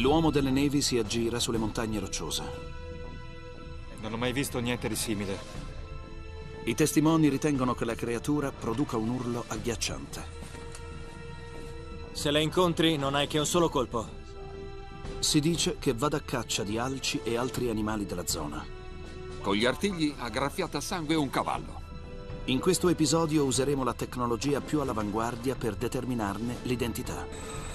L'uomo delle nevi si aggira sulle montagne rocciose. Non ho mai visto niente di simile. I testimoni ritengono che la creatura produca un urlo agghiacciante. Se la incontri non hai che un solo colpo. Si dice che vada a caccia di alci e altri animali della zona. Con gli artigli ha graffiato a sangue un cavallo. In questo episodio useremo la tecnologia più all'avanguardia per determinarne l'identità.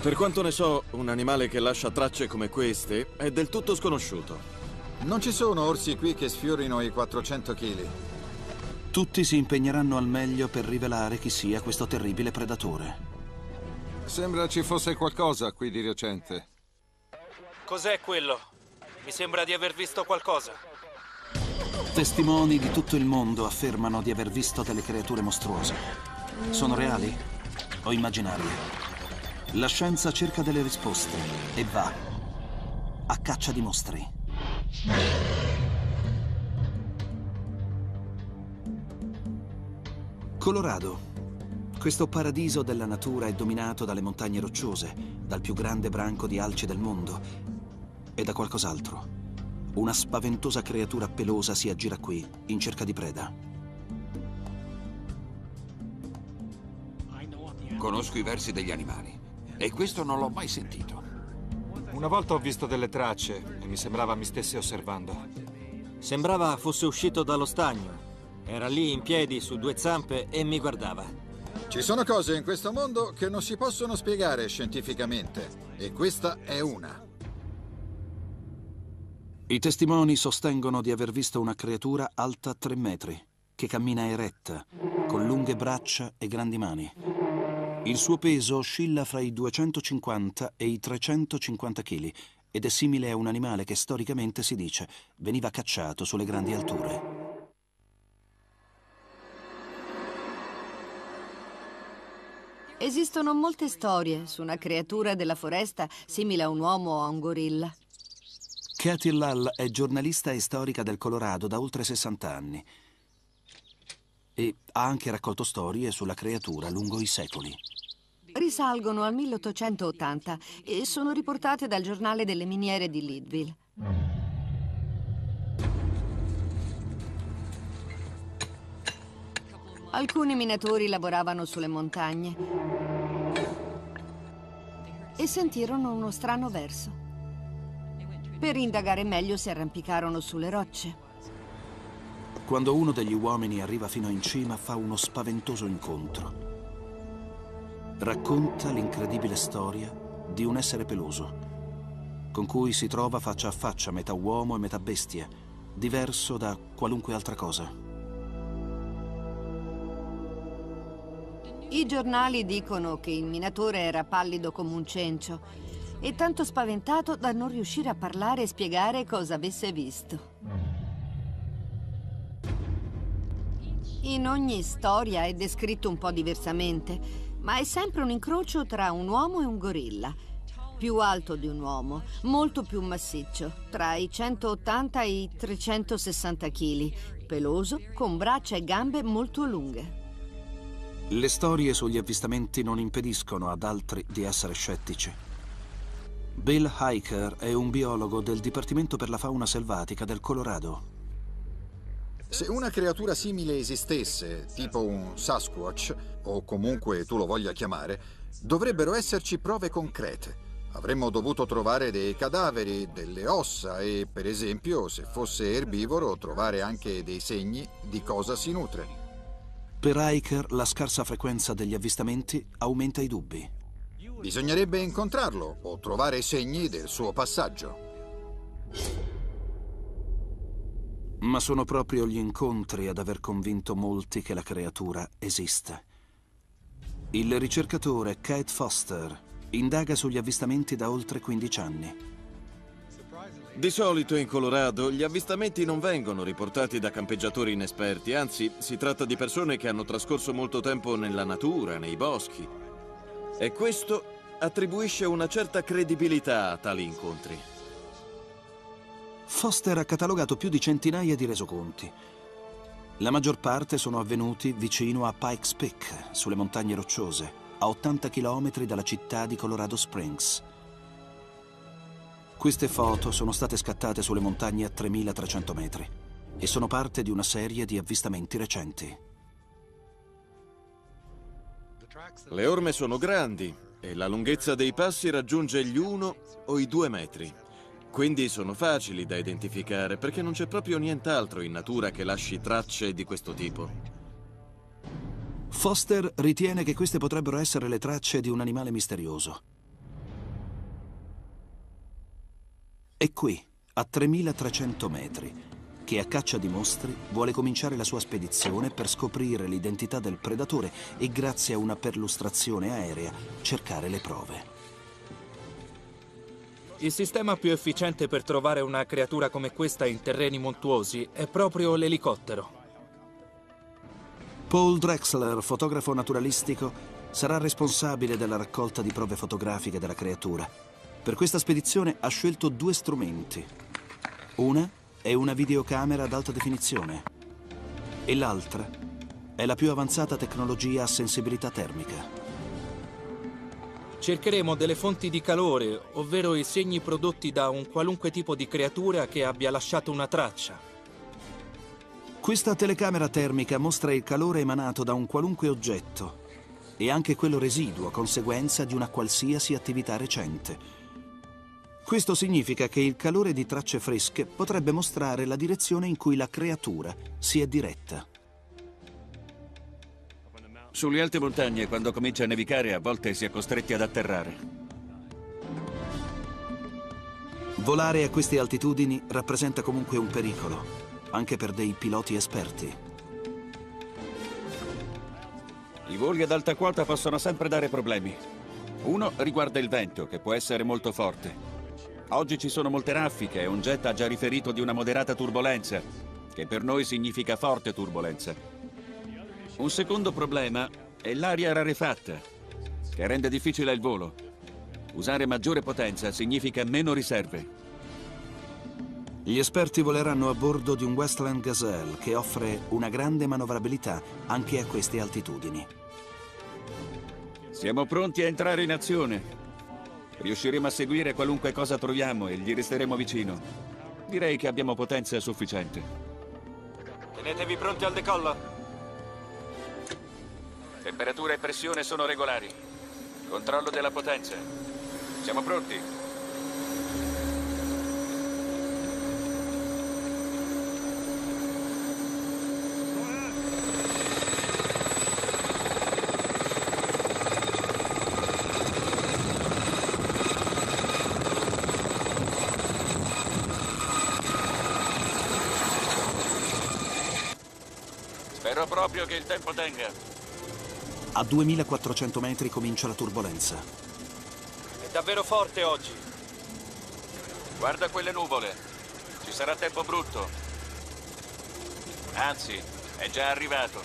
Per quanto ne so, un animale che lascia tracce come queste è del tutto sconosciuto. Non ci sono orsi qui che sfiorino i 400 kg. Tutti si impegneranno al meglio per rivelare chi sia questo terribile predatore. Sembra ci fosse qualcosa qui di recente. Cos'è quello? Mi sembra di aver visto qualcosa. Testimoni di tutto il mondo affermano di aver visto delle creature mostruose. Sono reali o immaginarie? La scienza cerca delle risposte e va a caccia di mostri. Colorado. Questo paradiso della natura è dominato dalle montagne rocciose, dal più grande branco di alci del mondo e da qualcos'altro. Una spaventosa creatura pelosa si aggira qui, in cerca di preda. Conosco i versi degli animali e questo non l'ho mai sentito. Una volta ho visto delle tracce e mi sembrava mi stesse osservando. Sembrava fosse uscito dallo stagno. Era lì in piedi su due zampe e mi guardava. Ci sono cose in questo mondo che non si possono spiegare scientificamente e questa è una. I testimoni sostengono di aver visto una creatura alta 3 metri, che cammina eretta, con lunghe braccia e grandi mani. Il suo peso oscilla fra i 250 e i 350 kg ed è simile a un animale che storicamente si dice veniva cacciato sulle grandi alture. Esistono molte storie su una creatura della foresta simile a un uomo o a un gorilla. Katy Lall è giornalista e storica del Colorado da oltre 60 anni e ha anche raccolto storie sulla creatura lungo i secoli. Risalgono al 1880 e sono riportate dal giornale delle miniere di Leadville. Alcuni minatori lavoravano sulle montagne e sentirono uno strano verso. Per indagare meglio si arrampicarono sulle rocce. Quando uno degli uomini arriva fino in cima fa uno spaventoso incontro. Racconta l'incredibile storia di un essere peloso, con cui si trova faccia a faccia metà uomo e metà bestia, diverso da qualunque altra cosa. I giornali dicono che il minatore era pallido come un cencio e tanto spaventato da non riuscire a parlare e spiegare cosa avesse visto. In ogni storia è descritto un po' diversamente, ma è sempre un incrocio tra un uomo e un gorilla. Più alto di un uomo, molto più massiccio, tra i 180 e i 360 kg, peloso, con braccia e gambe molto lunghe. Le storie sugli avvistamenti non impediscono ad altri di essere scettici. Bill Hiker è un biologo del Dipartimento per la fauna selvatica del Colorado. Se una creatura simile esistesse, tipo un Sasquatch, o comunque tu lo voglia chiamare, dovrebbero esserci prove concrete. Avremmo dovuto trovare dei cadaveri, delle ossa e, per esempio, se fosse erbivoro, trovare anche dei segni di cosa si nutre. Per Hiker la scarsa frequenza degli avvistamenti aumenta i dubbi. Bisognerebbe incontrarlo o trovare segni del suo passaggio. Ma sono proprio gli incontri ad aver convinto molti che la creatura esiste. Il ricercatore Kate Foster indaga sugli avvistamenti da oltre 15 anni. Di solito in Colorado gli avvistamenti non vengono riportati da campeggiatori inesperti, anzi si tratta di persone che hanno trascorso molto tempo nella natura, nei boschi. E questo attribuisce una certa credibilità a tali incontri. Foster ha catalogato più di centinaia di resoconti. La maggior parte sono avvenuti vicino a Pikes Peak, sulle montagne rocciose, a 80 km dalla città di Colorado Springs. Queste foto sono state scattate sulle montagne a 3300 metri e sono parte di una serie di avvistamenti recenti. Le orme sono grandi e la lunghezza dei passi raggiunge gli 1 o i 2 metri. Quindi sono facili da identificare perché non c'è proprio nient'altro in natura che lasci tracce di questo tipo. Foster ritiene che queste potrebbero essere le tracce di un animale misterioso. È qui, a 3300 metri, che a caccia di mostri vuole cominciare la sua spedizione per scoprire l'identità del predatore e grazie a una perlustrazione aerea cercare le prove. Il sistema più efficiente per trovare una creatura come questa in terreni montuosi è proprio l'elicottero. Paul Drexler, fotografo naturalistico, sarà responsabile della raccolta di prove fotografiche della creatura. Per questa spedizione ha scelto due strumenti. Una è una videocamera ad alta definizione e l'altra è la più avanzata tecnologia a sensibilità termica. Cercheremo delle fonti di calore, ovvero i segni prodotti da un qualunque tipo di creatura che abbia lasciato una traccia. Questa telecamera termica mostra il calore emanato da un qualunque oggetto e anche quello residuo, conseguenza di una qualsiasi attività recente. Questo significa che il calore di tracce fresche potrebbe mostrare la direzione in cui la creatura si è diretta. Sulle alte montagne, quando comincia a nevicare, a volte si è costretti ad atterrare. Volare a queste altitudini rappresenta comunque un pericolo, anche per dei piloti esperti. I voli ad alta quota possono sempre dare problemi. Uno riguarda il vento, che può essere molto forte. Oggi ci sono molte raffiche e un jet ha già riferito di una moderata turbolenza, che per noi significa forte turbolenza. Un secondo problema è l'aria rarefatta, che rende difficile il volo. Usare maggiore potenza significa meno riserve. Gli esperti voleranno a bordo di un Westland Gazelle che offre una grande manovrabilità anche a queste altitudini. Siamo pronti a entrare in azione. Riusciremo a seguire qualunque cosa troviamo e gli resteremo vicino. Direi che abbiamo potenza sufficiente. Tenetevi pronti al decollo. Temperatura e pressione sono regolari. Controllo della potenza. Siamo pronti. Spero proprio che il tempo tenga. A 2400 metri comincia la turbolenza. È davvero forte oggi. Guarda quelle nuvole. Ci sarà tempo brutto. Anzi, è già arrivato.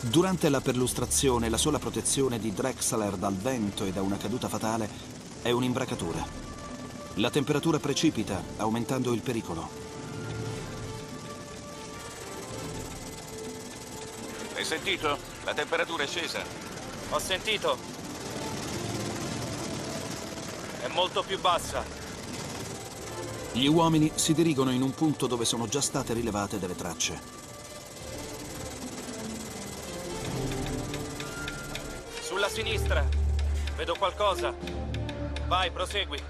Durante la perlustrazione, la sola protezione di Drexler dal vento e da una caduta fatale è un'imbracatura. La temperatura precipita, aumentando il pericolo. Hai sentito? La temperatura è scesa. Ho sentito. È molto più bassa. Gli uomini si dirigono in un punto dove sono già state rilevate delle tracce. Sulla sinistra. Vedo qualcosa. Vai, prosegui.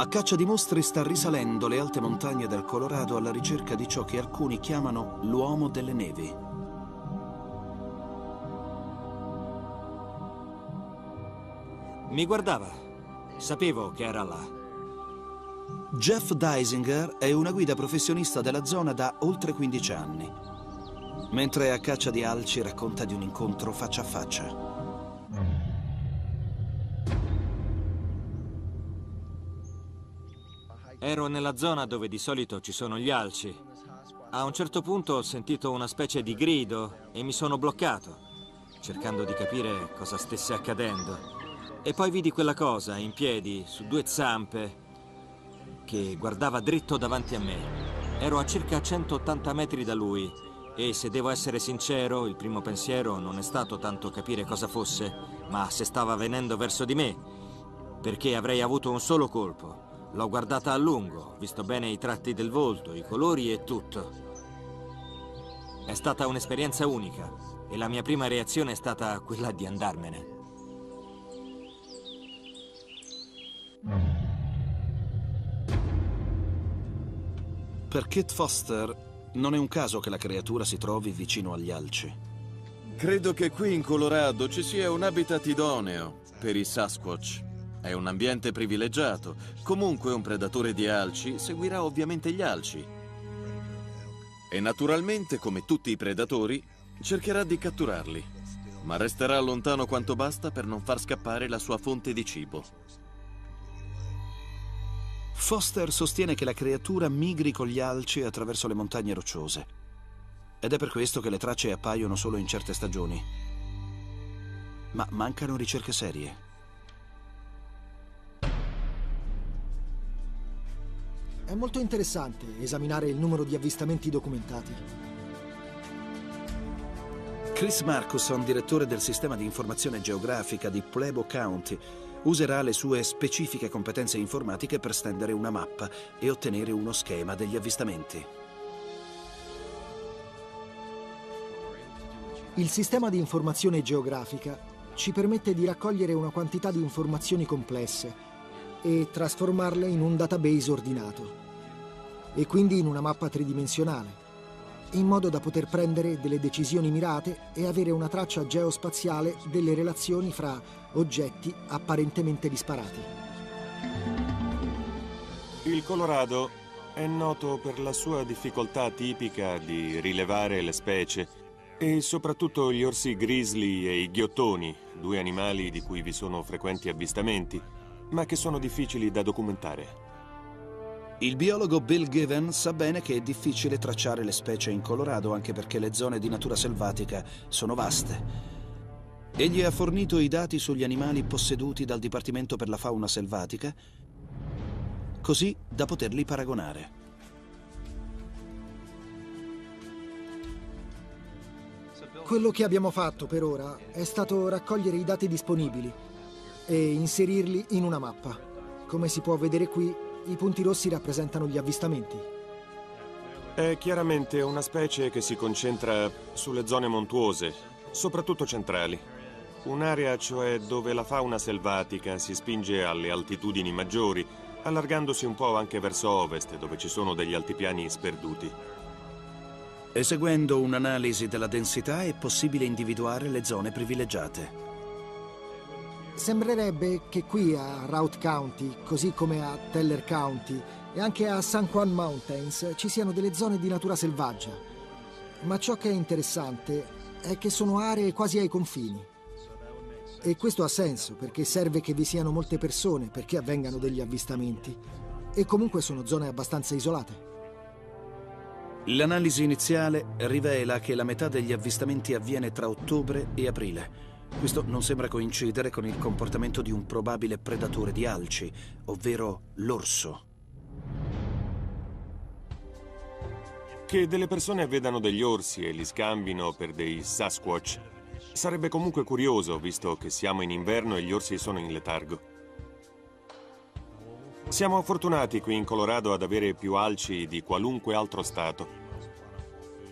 A caccia di mostri sta risalendo le alte montagne del Colorado alla ricerca di ciò che alcuni chiamano l'uomo delle nevi. Mi guardava. Sapevo che era là. Jeff Deisinger è una guida professionista della zona da oltre 15 anni. Mentre è a caccia di alci racconta di un incontro faccia a faccia. Ero nella zona dove di solito ci sono gli alci. A un certo punto ho sentito una specie di grido e mi sono bloccato, cercando di capire cosa stesse accadendo. E poi vidi quella cosa in piedi, su due zampe, che guardava dritto davanti a me. Ero a circa 180 metri da lui E se devo essere sincero, il primo pensiero non è stato tanto capire cosa fosse, ma se stava venendo verso di me, perché avrei avuto un solo colpo. L'ho guardata a lungo, visto bene i tratti del volto, i colori e tutto. È stata un'esperienza unica e la mia prima reazione è stata quella di andarmene. Per Kit Foster non è un caso che la creatura si trovi vicino agli alci. Credo che qui in Colorado ci sia un habitat idoneo per i Sasquatch. È un ambiente privilegiato. Comunque un predatore di alci seguirà ovviamente gli alci. E naturalmente, come tutti i predatori, cercherà di catturarli. Ma resterà lontano quanto basta per non far scappare la sua fonte di cibo. Foster sostiene che la creatura migri con gli alci attraverso le montagne rocciose. Ed è per questo che le tracce appaiono solo in certe stagioni. Ma mancano ricerche serie. È molto interessante esaminare il numero di avvistamenti documentati. Chris Marcuson, direttore del sistema di informazione geografica di Plebo County, userà le sue specifiche competenze informatiche per stendere una mappa e ottenere uno schema degli avvistamenti. Il sistema di informazione geografica ci permette di raccogliere una quantità di informazioni complesse e trasformarle in un database ordinato e quindi in una mappa tridimensionale, in modo da poter prendere delle decisioni mirate e avere una traccia geospaziale delle relazioni fra oggetti apparentemente disparati. Il Colorado è noto per la sua difficoltà tipica di rilevare le specie e soprattutto gli orsi grizzly e i ghiottoni, due animali di cui vi sono frequenti avvistamenti, ma che sono difficili da documentare. Il biologo Bill Given sa bene che è difficile tracciare le specie in Colorado anche perché le zone di natura selvatica sono vaste. Egli ha fornito i dati sugli animali posseduti dal Dipartimento per la Fauna Selvatica, così da poterli paragonare. Quello che abbiamo fatto per ora è stato raccogliere i dati disponibili e inserirli in una mappa. Come si può vedere qui, i punti rossi rappresentano gli avvistamenti. È chiaramente una specie che si concentra sulle zone montuose, soprattutto centrali. Un'area cioè dove la fauna selvatica si spinge alle altitudini maggiori, allargandosi un po' anche verso ovest, dove ci sono degli altipiani sperduti. Eseguendo un'analisi della densità è possibile individuare le zone privilegiate. Sembrerebbe che qui a Route County, così come a Teller County e anche a San Juan Mountains, ci siano delle zone di natura selvaggia. Ma ciò che è interessante è che sono aree quasi ai confini. E questo ha senso, perché serve che vi siano molte persone perché avvengano degli avvistamenti. E comunque sono zone abbastanza isolate. L'analisi iniziale rivela che la metà degli avvistamenti avviene tra ottobre e aprile. Questo non sembra coincidere con il comportamento di un probabile predatore di alci, ovvero l'orso. Che delle persone vedano degli orsi e li scambino per dei Sasquatch sarebbe comunque curioso, visto che siamo in inverno e gli orsi sono in letargo. Siamo fortunati qui in Colorado ad avere più alci di qualunque altro stato.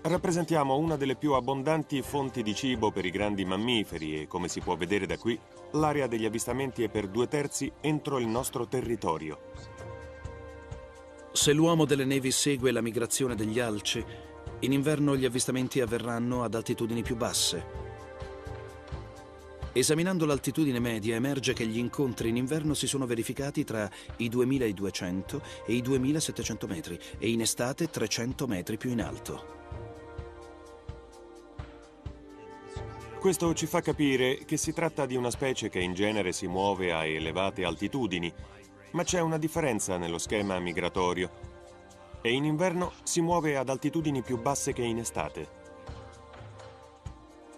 Rappresentiamo una delle più abbondanti fonti di cibo per i grandi mammiferi e, come si può vedere da qui, l'area degli avvistamenti è per due terzi entro il nostro territorio. Se l'uomo delle nevi segue la migrazione degli alci, in inverno gli avvistamenti avverranno ad altitudini più basse. Esaminando l'altitudine media emerge che gli incontri in inverno si sono verificati tra i 2200 e i 2700 metri e in estate 300 metri più in alto. Questo ci fa capire che si tratta di una specie che in genere si muove a elevate altitudini, ma c'è una differenza nello schema migratorio. E in inverno si muove ad altitudini più basse che in estate.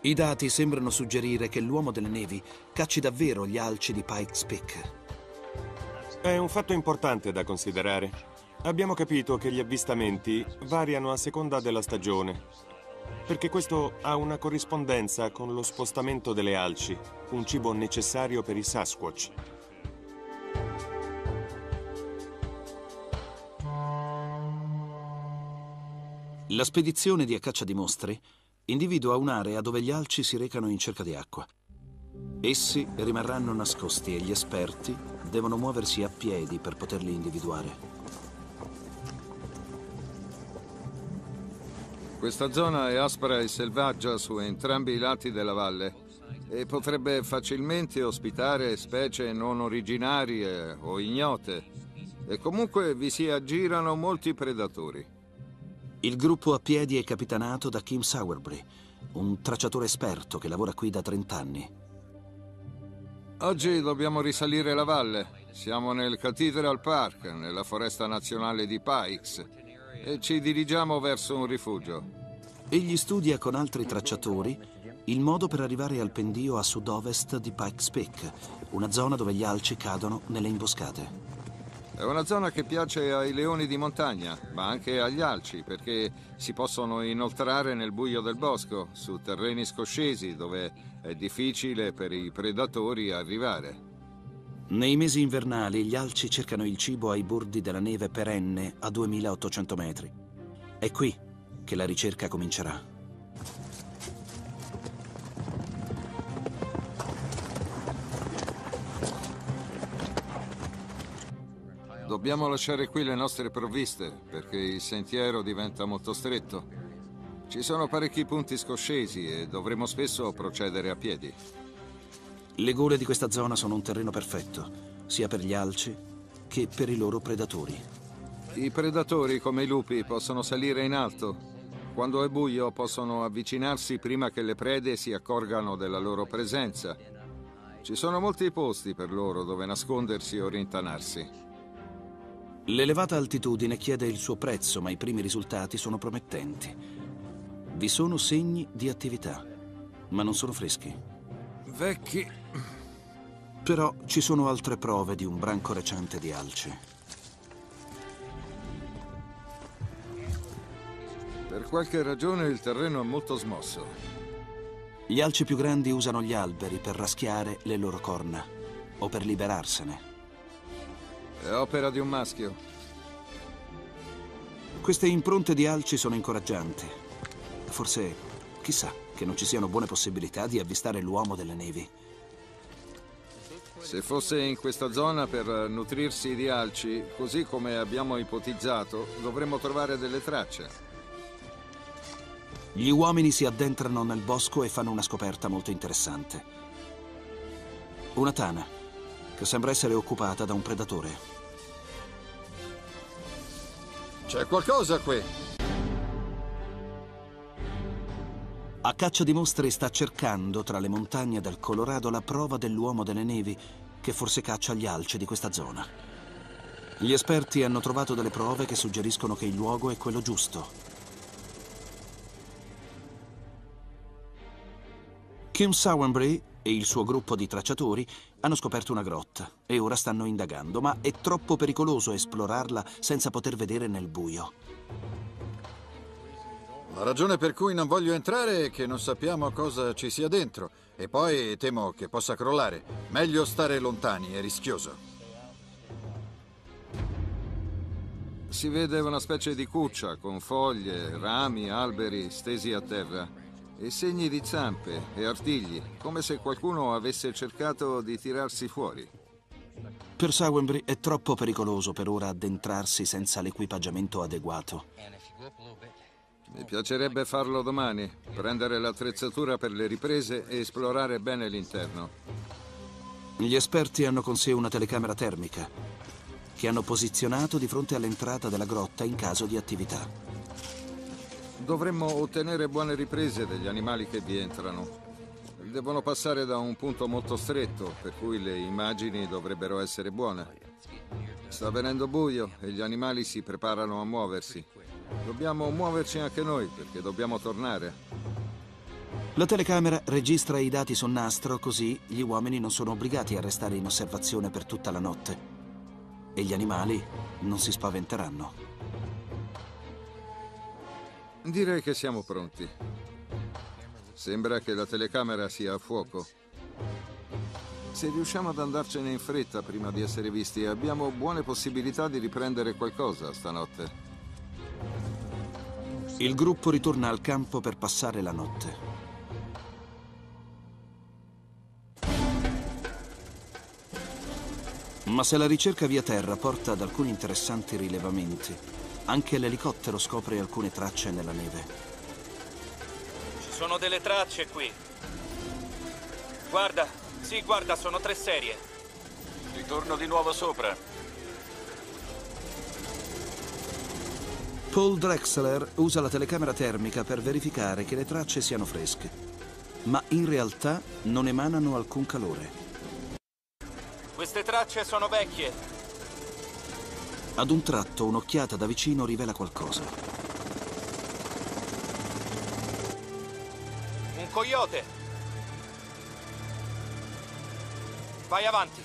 I dati sembrano suggerire che l'uomo delle nevi cacci davvero gli alci di Pikes Peak. È un fatto importante da considerare. Abbiamo capito che gli avvistamenti variano a seconda della stagione perché questo ha una corrispondenza con lo spostamento delle alci, un cibo necessario per i Sasquatch. La spedizione di A caccia di mostri individua un'area dove gli alci si recano in cerca di acqua. Essi rimarranno nascosti e gli esperti devono muoversi a piedi per poterli individuare. Questa zona è aspra e selvaggia su entrambi i lati della valle e potrebbe facilmente ospitare specie non originarie o ignote. E comunque vi si aggirano molti predatori. Il gruppo a piedi è capitanato da Kim Sowerbury, un tracciatore esperto che lavora qui da 30 anni. Oggi dobbiamo risalire la valle. Siamo nel Cathedral Park, nella foresta nazionale di Pikes, e ci dirigiamo verso un rifugio. Egli studia con altri tracciatori il modo per arrivare al pendio a sud-ovest di Pikes Peak, una zona dove gli alci cadono nelle imboscate. È una zona che piace ai leoni di montagna, ma anche agli alci, perché si possono inoltrare nel buio del bosco, su terreni scoscesi dove è difficile per i predatori arrivare. Nei mesi invernali gli alci cercano il cibo ai bordi della neve perenne a 2800 metri. È qui che la ricerca comincerà. Dobbiamo lasciare qui le nostre provviste perché il sentiero diventa molto stretto. Ci sono parecchi punti scoscesi e dovremo spesso procedere a piedi. Le gole di questa zona sono un terreno perfetto, sia per gli alci che per i loro predatori. I predatori, come i lupi, possono salire in alto. Quando è buio possono avvicinarsi prima che le prede si accorgano della loro presenza. Ci sono molti posti per loro dove nascondersi o rintanarsi. L'elevata altitudine chiede il suo prezzo, ma i primi risultati sono promettenti. Vi sono segni di attività, ma non sono freschi. Vecchi. Però ci sono altre prove di un branco recente di alci. Per qualche ragione il terreno è molto smosso. Gli alci più grandi usano gli alberi per raschiare le loro corna o per liberarsene. È opera di un maschio. Queste impronte di alci sono incoraggianti. Forse, chissà, che non ci siano buone possibilità di avvistare l'uomo delle nevi. Se fosse in questa zona per nutrirsi di alci, così come abbiamo ipotizzato, dovremmo trovare delle tracce. Gli uomini si addentrano nel bosco e fanno una scoperta molto interessante. Una tana, che sembra essere occupata da un predatore. C'è qualcosa qui. A caccia di mostri sta cercando tra le montagne del Colorado la prova dell'uomo delle nevi che forse caccia gli alci di questa zona. Gli esperti hanno trovato delle prove che suggeriscono che il luogo è quello giusto. Kim Sowenbury e il suo gruppo di tracciatori hanno scoperto una grotta e ora stanno indagando, ma è troppo pericoloso esplorarla senza poter vedere nel buio. La ragione per cui non voglio entrare è che non sappiamo cosa ci sia dentro e poi temo che possa crollare. Meglio stare lontani, è rischioso. Si vede una specie di cuccia con foglie, rami, alberi stesi a terra e segni di zampe e artigli, come se qualcuno avesse cercato di tirarsi fuori. Per Sowenbury è troppo pericoloso per ora addentrarsi senza l'equipaggiamento adeguato. Mi piacerebbe farlo domani, prendere l'attrezzatura per le riprese e esplorare bene l'interno. Gli esperti hanno con sé una telecamera termica che hanno posizionato di fronte all'entrata della grotta in caso di attività. Dovremmo ottenere buone riprese degli animali che vi entrano. Devono passare da un punto molto stretto, per cui le immagini dovrebbero essere buone. Sta venendo buio e gli animali si preparano a muoversi. Dobbiamo muoverci anche noi, perché dobbiamo tornare. La telecamera registra i dati sul nastro, così gli uomini non sono obbligati a restare in osservazione per tutta la notte. E gli animali non si spaventeranno. Direi che siamo pronti. Sembra che la telecamera sia a fuoco. Se riusciamo ad andarcene in fretta prima di essere visti, abbiamo buone possibilità di riprendere qualcosa stanotte. Il gruppo ritorna al campo per passare la notte. Ma se la ricerca via terra porta ad alcuni interessanti rilevamenti, anche l'elicottero scopre alcune tracce nella neve. Ci sono delle tracce qui. Guarda, sì, guarda, sono tre serie. Ritorno di nuovo sopra. Paul Drexler usa la telecamera termica per verificare che le tracce siano fresche, ma in realtà non emanano alcun calore. Queste tracce sono vecchie. Ad un tratto un'occhiata da vicino rivela qualcosa. Un coyote. Vai avanti.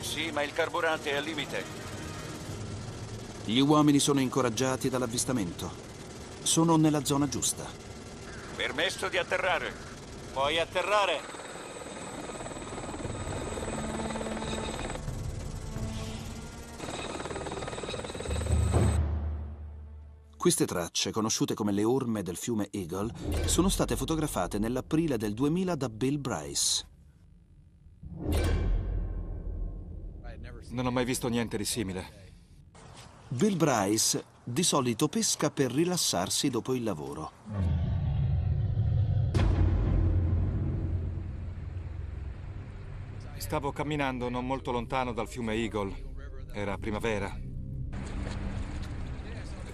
Sì, ma il carburante è al limite. Gli uomini sono incoraggiati dall'avvistamento. Sono nella zona giusta. Permesso di atterrare. Puoi atterrare. Queste tracce, conosciute come le orme del fiume Eagle, sono state fotografate nell'aprile del 2000 da Bill Bryce. Non ho mai visto niente di simile. Bill Bryce di solito pesca per rilassarsi dopo il lavoro. Stavo camminando non molto lontano dal fiume Eagle. Era primavera.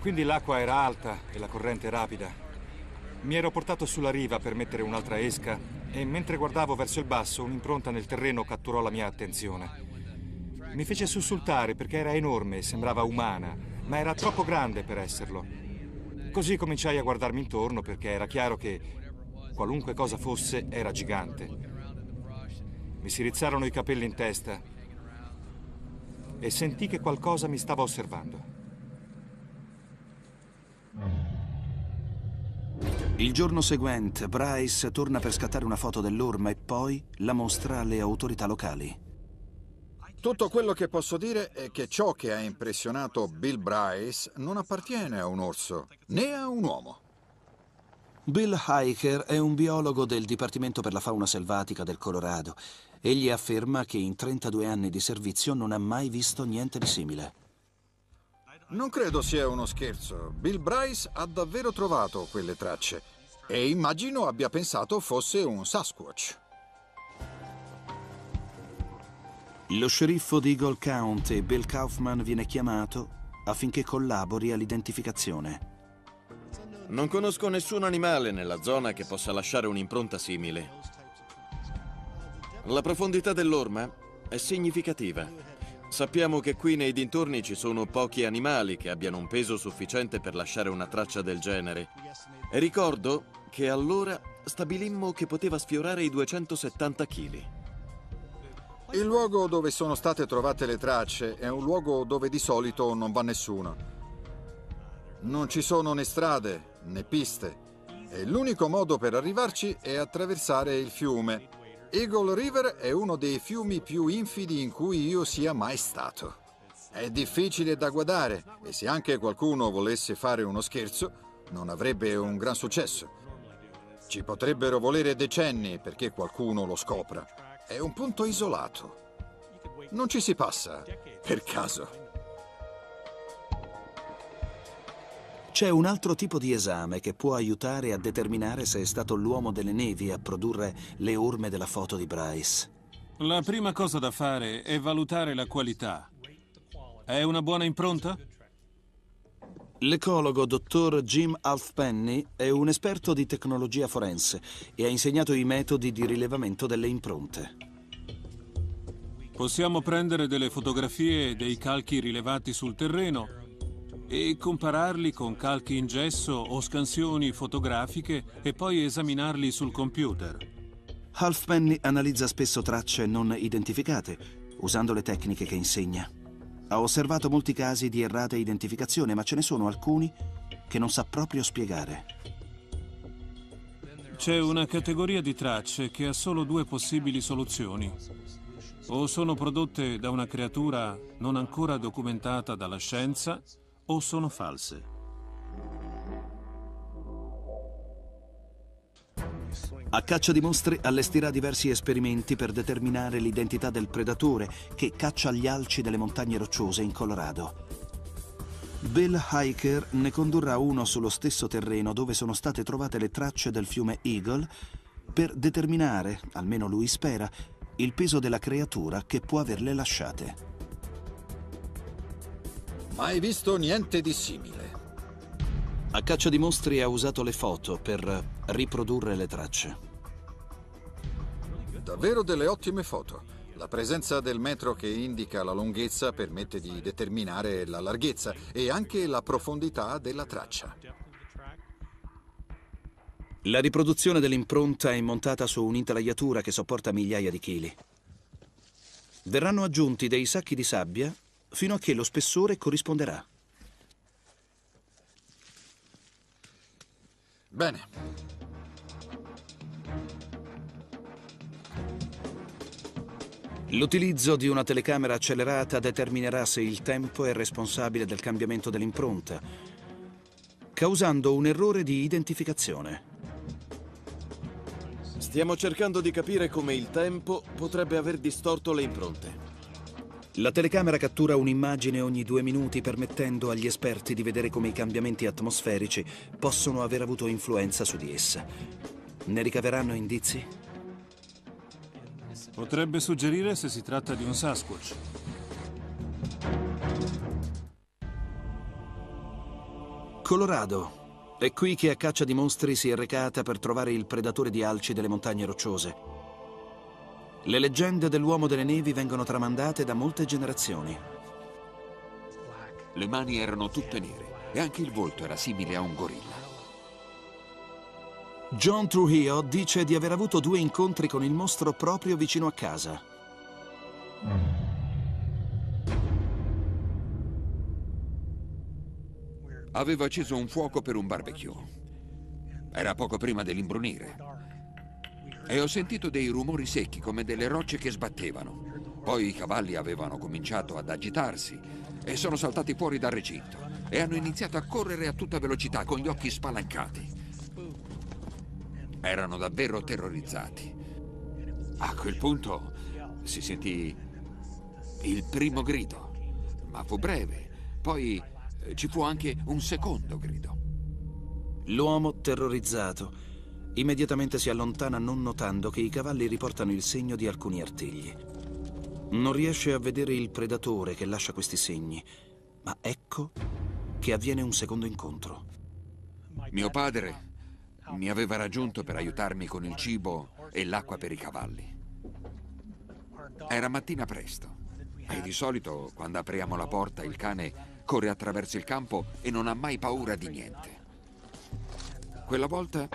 Quindi l'acqua era alta e la corrente rapida. Mi ero portato sulla riva per mettere un'altra esca e mentre guardavo verso il basso un'impronta nel terreno catturò la mia attenzione. Mi fece sussultare perché era enorme sembrava umana, ma era troppo grande per esserlo. Così cominciai a guardarmi intorno perché era chiaro che qualunque cosa fosse era gigante. Mi si rizzarono i capelli in testa e sentì che qualcosa mi stava osservando. Il giorno seguente, Bryce torna per scattare una foto dell'orma e poi la mostra alle autorità locali. Tutto quello che posso dire è che ciò che ha impressionato Bill Bryce non appartiene a un orso, né a un uomo. Bill Hiker è un biologo del Dipartimento per la fauna selvatica del Colorado. Egli afferma che in 32 anni di servizio non ha mai visto niente di simile. Non credo sia uno scherzo. Bill Bryce ha davvero trovato quelle tracce e immagino abbia pensato fosse un Sasquatch. Lo sceriffo di Eagle County, Bill Kaufman, viene chiamato affinché collabori all'identificazione. Non conosco nessun animale nella zona che possa lasciare un'impronta simile. La profondità dell'orma è significativa. Sappiamo che qui nei dintorni ci sono pochi animali che abbiano un peso sufficiente per lasciare una traccia del genere. E ricordo che allora stabilimmo che poteva sfiorare i 270 kg. Il luogo dove sono state trovate le tracce è un luogo dove di solito non va nessuno. Non ci sono né strade né piste e l'unico modo per arrivarci è attraversare il fiume. Eagle River è uno dei fiumi più infidi in cui io sia mai stato. È difficile da guardare e se anche qualcuno volesse fare uno scherzo non avrebbe un gran successo. Ci potrebbero volere decenni perché qualcuno lo scopra. È un punto isolato. Non ci si passa per caso. C'è un altro tipo di esame che può aiutare a determinare se è stato l'uomo delle nevi a produrre le orme della foto di Bryce. La prima cosa da fare è valutare la qualità. È una buona impronta? L'ecologo dottor Jim Halfpenny è un esperto di tecnologia forense e ha insegnato i metodi di rilevamento delle impronte. Possiamo prendere delle fotografie dei calchi rilevati sul terreno e compararli con calchi in gesso o scansioni fotografiche e poi esaminarli sul computer. Halfpenny analizza spesso tracce non identificate, usando le tecniche che insegna. Ha osservato molti casi di errata identificazione, ma ce ne sono alcuni che non sa proprio spiegare. C'è una categoria di tracce che ha solo due possibili soluzioni. O sono prodotte da una creatura non ancora documentata dalla scienza, o sono false. A caccia di mostri allestirà diversi esperimenti per determinare l'identità del predatore che caccia gli alci delle montagne rocciose in Colorado. Bill Hiker ne condurrà uno sullo stesso terreno dove sono state trovate le tracce del fiume Eagle per determinare, almeno lui spera, il peso della creatura che può averle lasciate. Mai visto niente di simile. A caccia di mostri ha usato le foto per riprodurre le tracce. Davvero delle ottime foto. La presenza del metro che indica la lunghezza permette di determinare la larghezza e anche la profondità della traccia. La riproduzione dell'impronta è montata su un'intelaiatura che sopporta migliaia di chili. Verranno aggiunti dei sacchi di sabbia fino a che lo spessore corrisponderà. Bene. L'utilizzo di una telecamera accelerata determinerà se il tempo è responsabile del cambiamento dell'impronta, causando un errore di identificazione. Stiamo cercando di capire come il tempo potrebbe aver distorto le impronte. La telecamera cattura un'immagine ogni due minuti permettendo agli esperti di vedere come i cambiamenti atmosferici possono aver avuto influenza su di essa. Ne ricaveranno indizi? Potrebbe suggerire se si tratta di un Sasquatch. Colorado. È qui che a caccia di mostri si è recata per trovare il predatore di alci delle montagne rocciose. Le leggende dell'uomo delle nevi vengono tramandate da molte generazioni. Le mani erano tutte nere e anche il volto era simile a un gorilla. John Trujillo dice di aver avuto due incontri con il mostro proprio vicino a casa. Aveva acceso un fuoco per un barbecue. Era poco prima dell'imbrunire. E ho sentito dei rumori secchi come delle rocce che sbattevano. Poi i cavalli avevano cominciato ad agitarsi e sono saltati fuori dal recinto e hanno iniziato a correre a tutta velocità con gli occhi spalancati. Erano davvero terrorizzati. A quel punto si sentì il primo grido, ma fu breve. Poi eh, ci fu anche un secondo grido. L'uomo, terrorizzato, immediatamente si allontana non notando che i cavalli riportano il segno di alcuni artigli. Non riesce a vedere il predatore che lascia questi segni, ma ecco che avviene un secondo incontro. Mio padre mi aveva raggiunto per aiutarmi con il cibo e l'acqua per i cavalli. Era mattina presto e di solito quando apriamo la porta il cane corre attraverso il campo e non ha mai paura di niente. Quella volta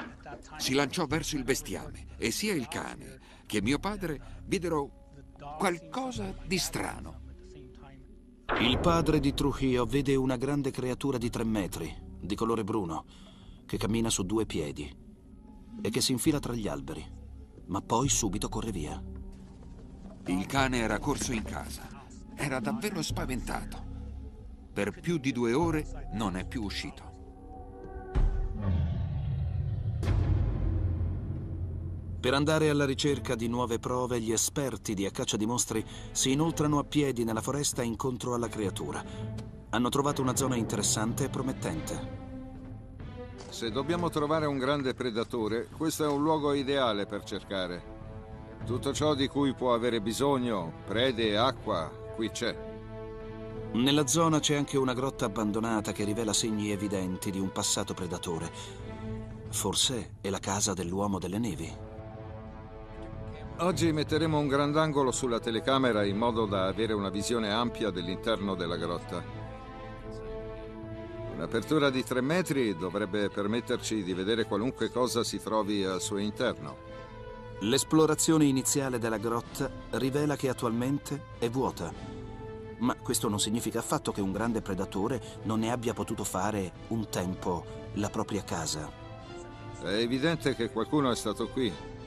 si lanciò verso il bestiame e sia il cane che mio padre videro qualcosa di strano. Il padre di Trujillo vede una grande creatura di tre metri, di colore bruno, che cammina su due piedi e che si infila tra gli alberi, ma poi subito corre via. Il cane era corso in casa. Era davvero spaventato. Per più di due ore non è più uscito. Per andare alla ricerca di nuove prove, gli esperti di A caccia di mostri si inoltrano a piedi nella foresta incontro alla creatura. Hanno trovato una zona interessante e promettente. Se dobbiamo trovare un grande predatore, questo è un luogo ideale per cercare. Tutto ciò di cui può avere bisogno, prede e acqua, qui c'è. Nella zona c'è anche una grotta abbandonata che rivela segni evidenti di un passato predatore. Forse è la casa dell'uomo delle nevi. Oggi metteremo un grandangolo sulla telecamera in modo da avere una visione ampia dell'interno della grotta. Un'apertura di tre metri dovrebbe permetterci di vedere qualunque cosa si trovi al suo interno. L'esplorazione iniziale della grotta rivela che attualmente è vuota. Ma questo non significa affatto che un grande predatore non ne abbia potuto fare un tempo la propria casa. È evidente che qualcuno è stato qui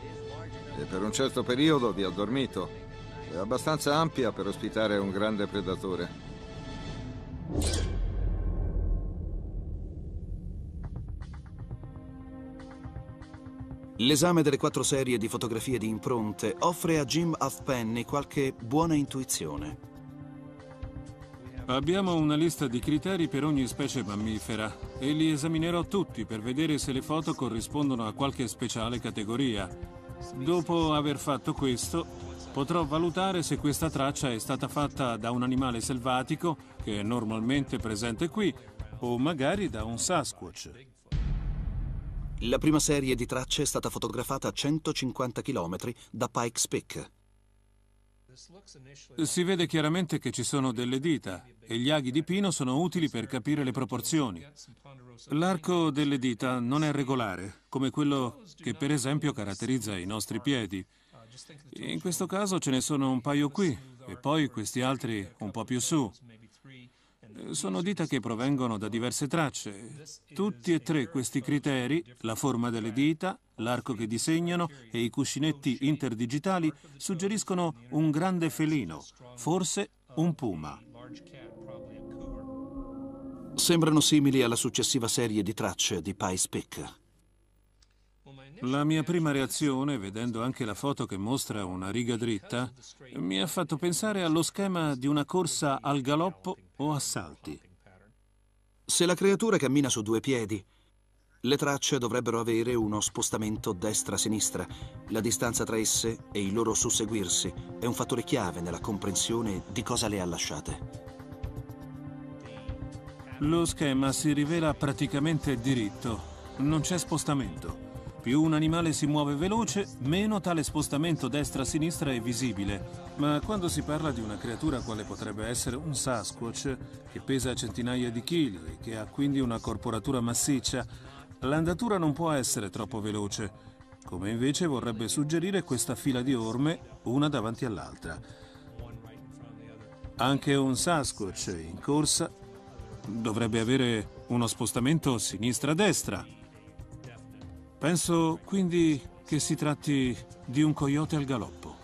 e per un certo periodo vi ha dormito. È abbastanza ampia per ospitare un grande predatore. L'esame delle quattro serie di fotografie di impronte offre a Jim Halfpenny qualche buona intuizione. Abbiamo una lista di criteri per ogni specie mammifera e li esaminerò tutti per vedere se le foto corrispondono a qualche speciale categoria. Dopo aver fatto questo, potrò valutare se questa traccia è stata fatta da un animale selvatico, che è normalmente presente qui, o magari da un Sasquatch. La prima serie di tracce è stata fotografata a 150 km da Pikes Peak. Si vede chiaramente che ci sono delle dita e gli aghi di pino sono utili per capire le proporzioni. L'arco delle dita non è regolare, come quello che per esempio caratterizza i nostri piedi. In questo caso ce ne sono un paio qui e poi questi altri un po' più su. Sono dita che provengono da diverse tracce. Tutti e tre questi criteri, la forma delle dita, l'arco che disegnano e i cuscinetti interdigitali, suggeriscono un grande felino, forse un puma. Sembrano simili alla successiva serie di tracce di Pies Peak. La mia prima reazione, vedendo anche la foto che mostra una riga dritta, mi ha fatto pensare allo schema di una corsa al galoppo o a salti. Se la creatura cammina su due piedi, le tracce dovrebbero avere uno spostamento destra-sinistra. La distanza tra esse e il loro susseguirsi è un fattore chiave nella comprensione di cosa le ha lasciate. Lo schema si rivela praticamente diritto, non c'è spostamento. Più un animale si muove veloce, meno tale spostamento destra-sinistra è visibile. Ma quando si parla di una creatura quale potrebbe essere un Sasquatch, che pesa centinaia di chili e che ha quindi una corporatura massiccia, l'andatura non può essere troppo veloce, come invece vorrebbe suggerire questa fila di orme, una davanti all'altra. Anche un Sasquatch in corsa dovrebbe avere uno spostamento sinistra-destra, Penso quindi che si tratti di un coyote al galoppo.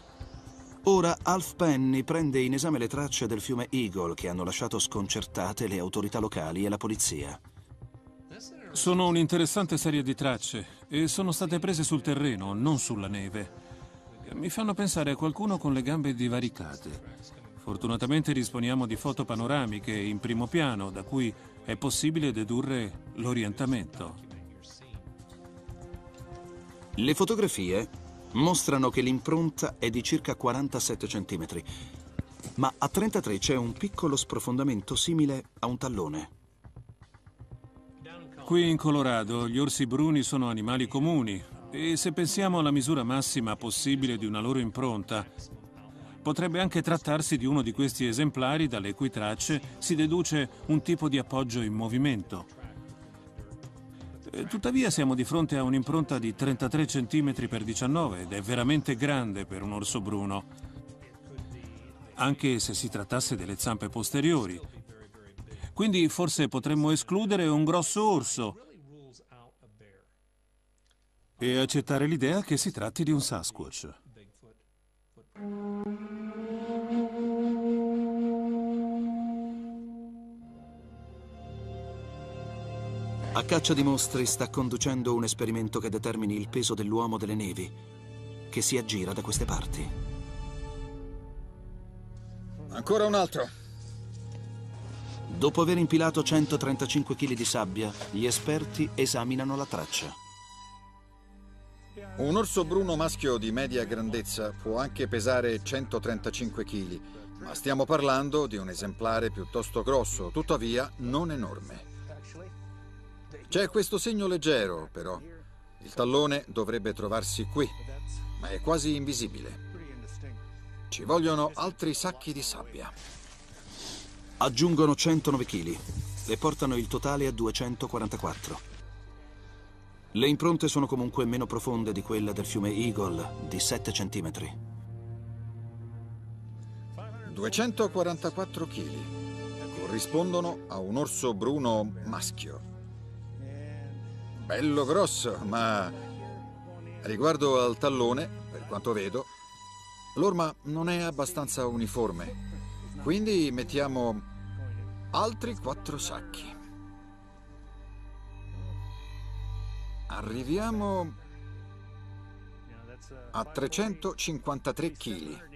Ora Alf Penny prende in esame le tracce del fiume Eagle che hanno lasciato sconcertate le autorità locali e la polizia. Sono un'interessante serie di tracce e sono state prese sul terreno, non sulla neve. Mi fanno pensare a qualcuno con le gambe divaricate. Fortunatamente disponiamo di foto panoramiche in primo piano da cui è possibile dedurre l'orientamento. Le fotografie mostrano che l'impronta è di circa 47 cm, ma a 33 c'è un piccolo sprofondamento simile a un tallone. Qui in Colorado gli orsi bruni sono animali comuni e se pensiamo alla misura massima possibile di una loro impronta, potrebbe anche trattarsi di uno di questi esemplari dalle cui tracce si deduce un tipo di appoggio in movimento. Eh, tuttavia siamo di fronte a un'impronta di 33 cm x 19 ed è veramente grande per un orso bruno, anche se si trattasse delle zampe posteriori. Quindi forse potremmo escludere un grosso orso e accettare l'idea che si tratti di un Sasquatch. A caccia di mostri sta conducendo un esperimento che determini il peso dell'uomo delle nevi, che si aggira da queste parti. Ancora un altro. Dopo aver impilato 135 kg di sabbia, gli esperti esaminano la traccia. Un orso bruno maschio di media grandezza può anche pesare 135 kg, ma stiamo parlando di un esemplare piuttosto grosso, tuttavia non enorme. C'è questo segno leggero, però. Il tallone dovrebbe trovarsi qui, ma è quasi invisibile. Ci vogliono altri sacchi di sabbia. Aggiungono 109 kg e portano il totale a 244. Le impronte sono comunque meno profonde di quella del fiume Eagle, di 7 cm. 244 kg corrispondono a un orso bruno maschio. Bello grosso, ma riguardo al tallone, per quanto vedo, l'orma non è abbastanza uniforme. Quindi mettiamo altri quattro sacchi. Arriviamo a 353 kg,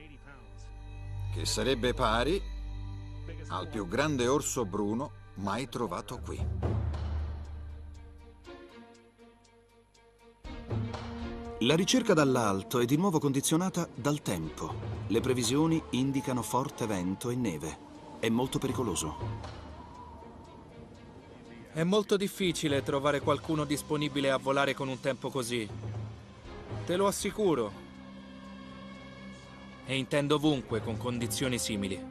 che sarebbe pari al più grande orso bruno mai trovato qui. La ricerca dall'alto è di nuovo condizionata dal tempo. Le previsioni indicano forte vento e neve. È molto pericoloso. È molto difficile trovare qualcuno disponibile a volare con un tempo così. Te lo assicuro. E intendo ovunque con condizioni simili.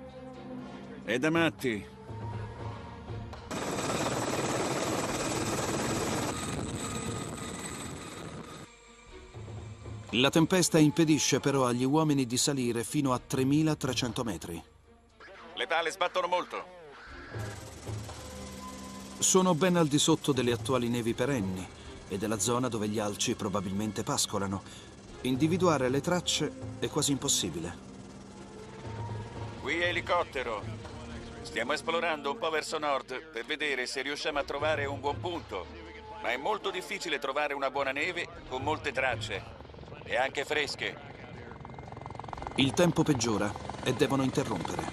È da matti. La tempesta impedisce però agli uomini di salire fino a 3300 metri. Le pale sbattono molto. Sono ben al di sotto delle attuali nevi perenni e della zona dove gli alci probabilmente pascolano. Individuare le tracce è quasi impossibile. Qui è elicottero. Stiamo esplorando un po' verso nord per vedere se riusciamo a trovare un buon punto. Ma è molto difficile trovare una buona neve con molte tracce. E anche fresche. Il tempo peggiora e devono interrompere.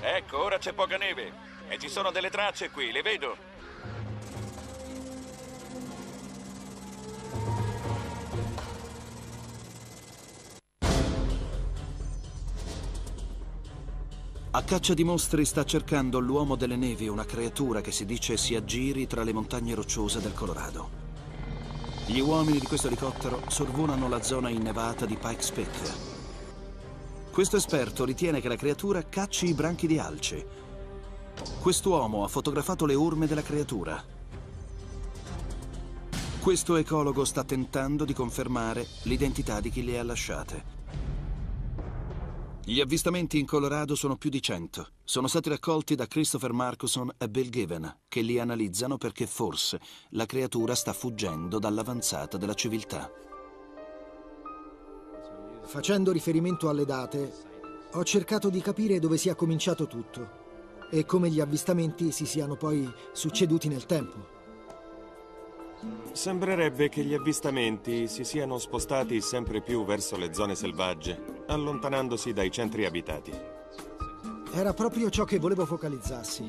Ecco, ora c'è poca neve. E ci sono delle tracce qui, le vedo. A caccia di mostri sta cercando l'uomo delle nevi, una creatura che si dice si aggiri tra le montagne rocciose del Colorado. Gli uomini di questo elicottero sorvolano la zona innevata di Pikes Peak. Questo esperto ritiene che la creatura cacci i branchi di alce. Quest'uomo ha fotografato le orme della creatura. Questo ecologo sta tentando di confermare l'identità di chi le ha lasciate. Gli avvistamenti in Colorado sono più di 100. Sono stati raccolti da Christopher Marcuson e Bill Given, che li analizzano perché forse la creatura sta fuggendo dall'avanzata della civiltà. Facendo riferimento alle date, ho cercato di capire dove sia cominciato tutto e come gli avvistamenti si siano poi succeduti nel tempo. Sembrerebbe che gli avvistamenti si siano spostati sempre più verso le zone selvagge, allontanandosi dai centri abitati. Era proprio ciò che volevo focalizzarsi.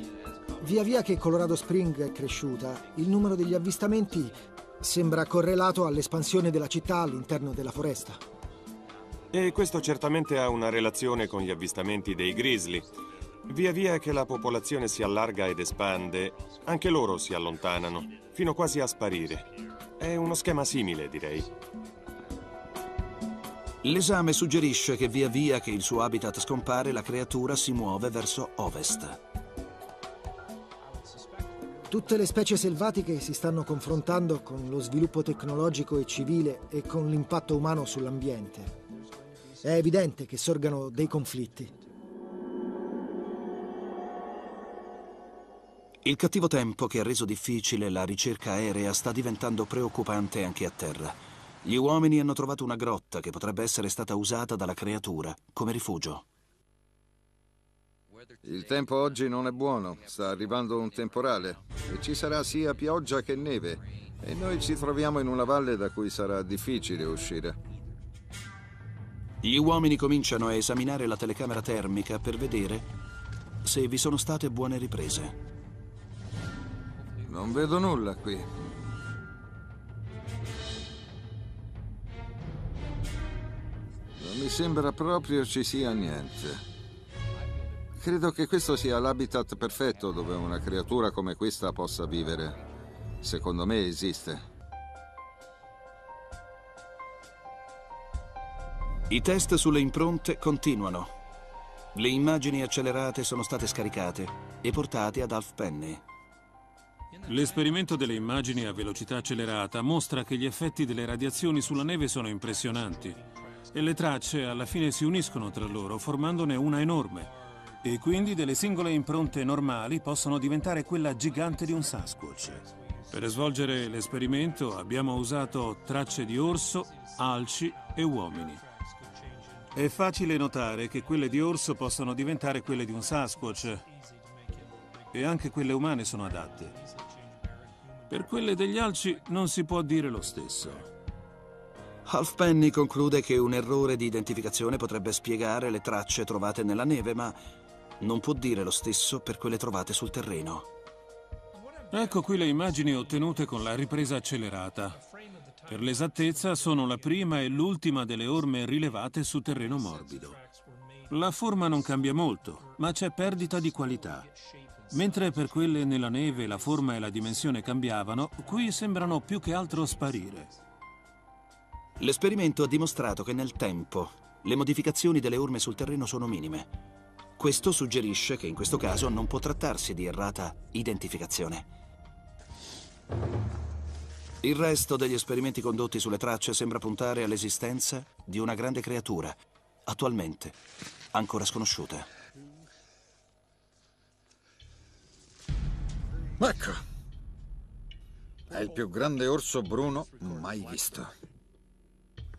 Via via che Colorado Spring è cresciuta, il numero degli avvistamenti sembra correlato all'espansione della città all'interno della foresta. E questo certamente ha una relazione con gli avvistamenti dei grizzly. Via via che la popolazione si allarga ed espande, anche loro si allontanano, fino quasi a sparire. È uno schema simile, direi. L'esame suggerisce che via via che il suo habitat scompare, la creatura si muove verso ovest. Tutte le specie selvatiche si stanno confrontando con lo sviluppo tecnologico e civile e con l'impatto umano sull'ambiente. È evidente che sorgano dei conflitti. Il cattivo tempo che ha reso difficile la ricerca aerea sta diventando preoccupante anche a terra. Gli uomini hanno trovato una grotta che potrebbe essere stata usata dalla creatura come rifugio. Il tempo oggi non è buono, sta arrivando un temporale e ci sarà sia pioggia che neve e noi ci troviamo in una valle da cui sarà difficile uscire. Gli uomini cominciano a esaminare la telecamera termica per vedere se vi sono state buone riprese. Non vedo nulla qui. Mi sembra proprio ci sia niente. Credo che questo sia l'habitat perfetto dove una creatura come questa possa vivere. Secondo me esiste. I test sulle impronte continuano. Le immagini accelerate sono state scaricate e portate ad Alf Penny. L'esperimento delle immagini a velocità accelerata mostra che gli effetti delle radiazioni sulla neve sono impressionanti e le tracce alla fine si uniscono tra loro formandone una enorme e quindi delle singole impronte normali possono diventare quella gigante di un Sasquatch. Per svolgere l'esperimento abbiamo usato tracce di orso, alci e uomini. È facile notare che quelle di orso possono diventare quelle di un Sasquatch e anche quelle umane sono adatte. Per quelle degli alci non si può dire lo stesso. Halfpenny conclude che un errore di identificazione potrebbe spiegare le tracce trovate nella neve, ma non può dire lo stesso per quelle trovate sul terreno. Ecco qui le immagini ottenute con la ripresa accelerata. Per l'esattezza sono la prima e l'ultima delle orme rilevate su terreno morbido. La forma non cambia molto, ma c'è perdita di qualità. Mentre per quelle nella neve la forma e la dimensione cambiavano, qui sembrano più che altro sparire. L'esperimento ha dimostrato che nel tempo le modificazioni delle orme sul terreno sono minime. Questo suggerisce che in questo caso non può trattarsi di errata identificazione. Il resto degli esperimenti condotti sulle tracce sembra puntare all'esistenza di una grande creatura, attualmente ancora sconosciuta. Ecco. È il più grande orso bruno mai visto.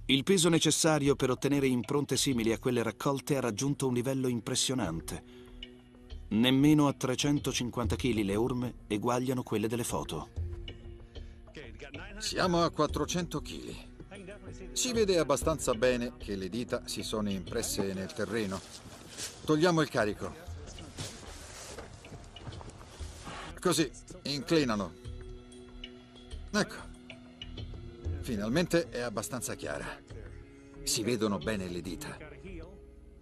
Il peso necessario per ottenere impronte simili a quelle raccolte ha raggiunto un livello impressionante. Nemmeno a 350 kg le orme eguagliano quelle delle foto. Siamo a 400 kg. Si vede abbastanza bene che le dita si sono impresse nel terreno. Togliamo il carico. Così, inclinano. Ecco. Finalmente è abbastanza chiara. Si vedono bene le dita.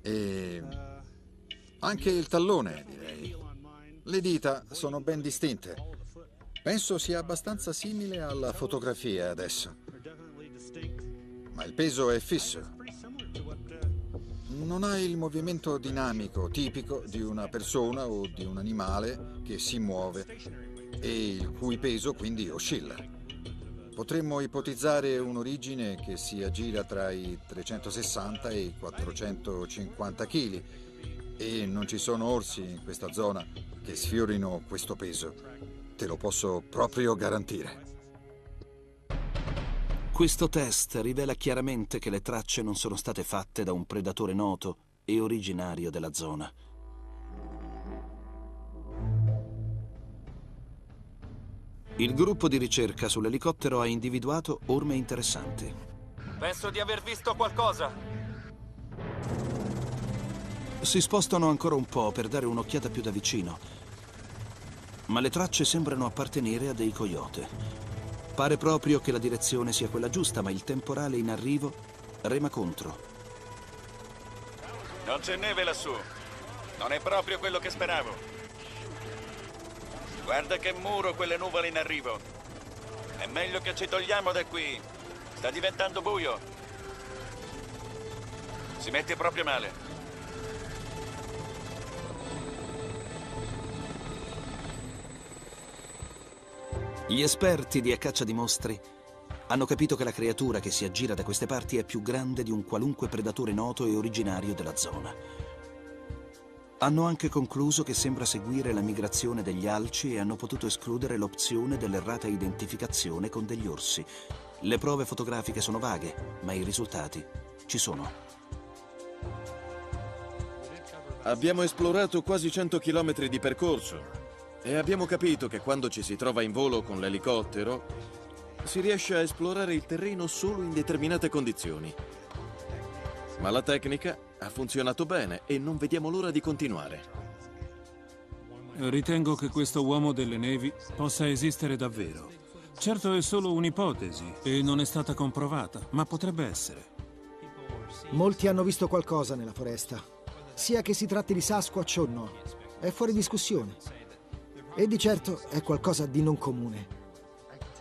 E anche il tallone, direi. Le dita sono ben distinte. Penso sia abbastanza simile alla fotografia adesso. Ma il peso è fisso. Non ha il movimento dinamico tipico di una persona o di un animale che si muove e il cui peso quindi oscilla. Potremmo ipotizzare un'origine che si aggira tra i 360 e i 450 kg e non ci sono orsi in questa zona che sfiorino questo peso. Te lo posso proprio garantire. Questo test rivela chiaramente che le tracce non sono state fatte da un predatore noto e originario della zona. Il gruppo di ricerca sull'elicottero ha individuato orme interessanti. Penso di aver visto qualcosa. Si spostano ancora un po' per dare un'occhiata più da vicino, ma le tracce sembrano appartenere a dei coyote. Pare proprio che la direzione sia quella giusta, ma il temporale in arrivo rema contro. Non c'è neve lassù. Non è proprio quello che speravo. Guarda che muro quelle nuvole in arrivo. È meglio che ci togliamo da qui. Sta diventando buio. Si mette proprio male. Gli esperti di A caccia di mostri hanno capito che la creatura che si aggira da queste parti è più grande di un qualunque predatore noto e originario della zona. Hanno anche concluso che sembra seguire la migrazione degli alci e hanno potuto escludere l'opzione dell'errata identificazione con degli orsi. Le prove fotografiche sono vaghe, ma i risultati ci sono. Abbiamo esplorato quasi 100 km di percorso e abbiamo capito che quando ci si trova in volo con l'elicottero si riesce a esplorare il terreno solo in determinate condizioni. Ma la tecnica ha funzionato bene e non vediamo l'ora di continuare. Ritengo che questo uomo delle nevi possa esistere davvero. Certo è solo un'ipotesi e non è stata comprovata, ma potrebbe essere. Molti hanno visto qualcosa nella foresta, sia che si tratti di Sasquatch o no. È fuori discussione. E di certo è qualcosa di non comune.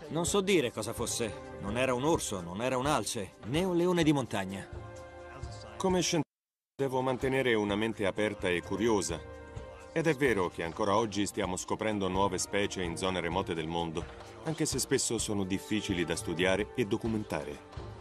Non so dire cosa fosse. Non era un orso, non era un alce, né un leone di montagna. Come scienziato devo mantenere una mente aperta e curiosa. Ed è vero che ancora oggi stiamo scoprendo nuove specie in zone remote del mondo, anche se spesso sono difficili da studiare e documentare.